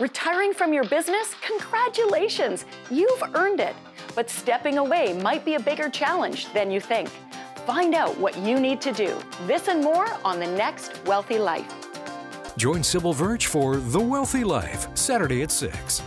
Retiring from your business? Congratulations! You've earned it. But stepping away might be a bigger challenge than you think. Find out what you need to do. This and more on the next Wealthy Life. Join Sybil Verch for The Wealthy Life, Saturday at 6.